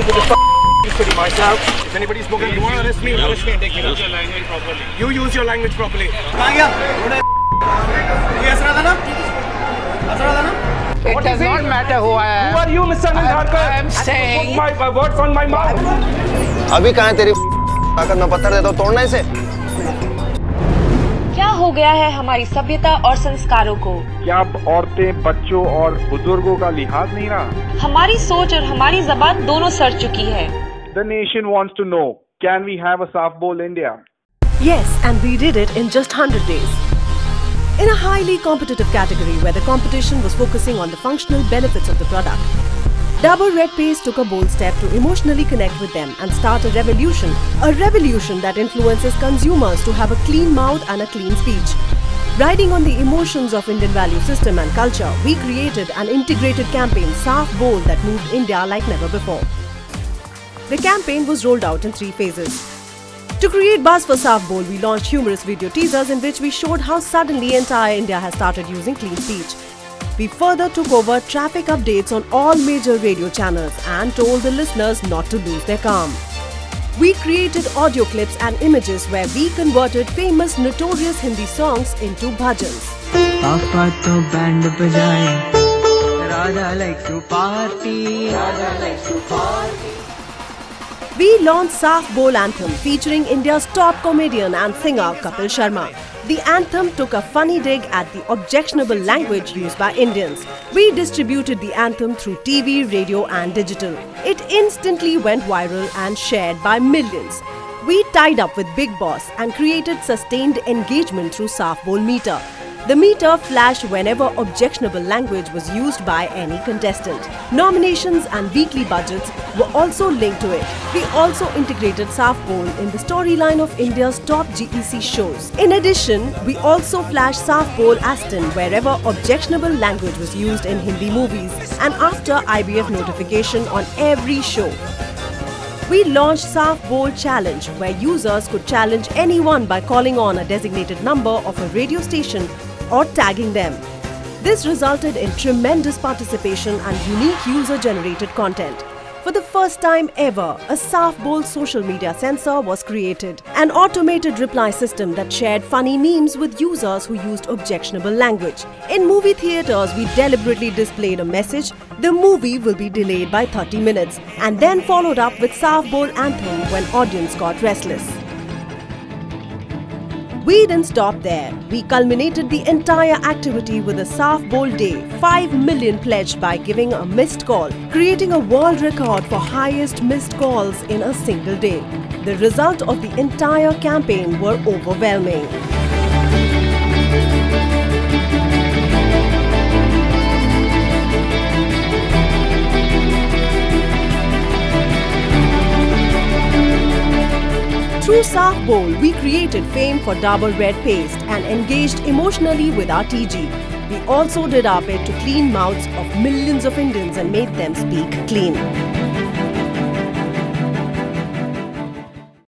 down to the f- city myself. If anybody's smoking, you want to arrest me? Arrest me and take me down. Use your language properly. You use your language properly. It does not matter who I am. Who are you, Mr. Anand I am- I am saying- Put my words on my mouth. अभी कहाँ है तेरी अगर मैं पत्थर देता हूँ तोड़ना इसे हो गया है हमारी सभ्यता और संस्कारों को क्या अब औरतें बच्चों और बुज़ुर्गों का लिहाज नहीं रहा हमारी सोच और हमारी जबान दोनों सड़ चुकी है the nation wants to know can we have a soft bowl india Yes, and we did it in just 100 days. In a highly competitive category where the competition was focusing on the functional benefits of the product, Dabur Red Paste took a bold step to emotionally connect with them and start a revolution. A revolution that influences consumers to have a clean mouth and a clean speech. Riding on the emotions of Indian value system and culture, we created an integrated campaign, Saaf Bol, that moved India like never before. The campaign was rolled out in three phases. To create buzz for Saaf Bol, we launched humorous video teasers in which we showed how suddenly entire India has started using clean speech. We further took over traffic updates on all major radio channels and told the listeners not to lose their calm. We created audio clips and images where we converted famous notorious Hindi songs into bhajans. Papa to band bajaye. To party. To party. We launched Saaf Bol Anthem featuring India's top comedian and singer Kapil Sharma. The anthem took a funny dig at the objectionable language used by Indians. We distributed the anthem through TV, radio, and digital. It instantly went viral and shared by millions. We tied up with Bigg Boss and created sustained engagement through Saaf Bol Meter. The meter flashed whenever objectionable language was used by any contestant. Nominations and weekly budgets were also linked to it. We also integrated Saaf Bol in the storyline of India's top GEC shows. In addition, we also flashed Saaf Bol Aston wherever objectionable language was used in Hindi movies and after IBF notification on every show. We launched Saaf Bol Challenge, where users could challenge anyone by calling on a designated number of a radio station or tagging them. This resulted in tremendous participation and unique user generated content. For the first time ever, a Saaf Bol social media censor was created, an automated reply system that shared funny memes with users who used objectionable language. In movie theaters, we deliberately displayed a message the movie will be delayed by 30 minutes and then followed up with Saaf Bol anthem when audience got restless. We didn't stop there. We culminated the entire activity with a Saaf Bol Day, 5 million pledged by giving a missed call, creating a world record for highest missed calls in a single day. The result of the entire campaign were overwhelming. Saaf Bol, we created fame for Dabur Red Paste and engaged emotionally with our TG. We also did our bit to clean mouths of millions of Indians and made them speak clean.